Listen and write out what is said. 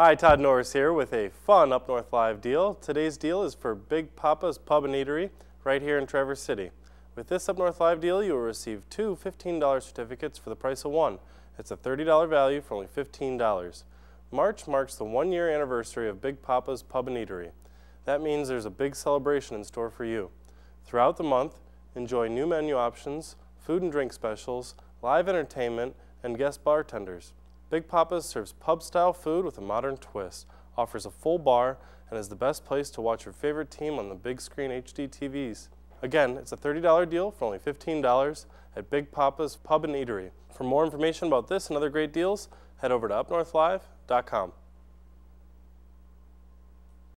Hi, Todd Norris here with a fun Up North Live deal. Today's deal is for Big Papa's Pub and Eatery right here in Traverse City. With this Up North Live deal, you will receive two $15 certificates for the price of one. It's a $30 value for only $15. March marks the one year anniversary of Big Papa's Pub and Eatery. That means there's a big celebration in store for you. Throughout the month, enjoy new menu options, food and drink specials, live entertainment, and guest bartenders. Big Papa's serves pub-style food with a modern twist, offers a full bar, and is the best place to watch your favorite team on the big screen HD TVs. Again, it's a $30 deal for only $15 at Big Papa's Pub and Eatery. For more information about this and other great deals, head over to upnorthlive.com.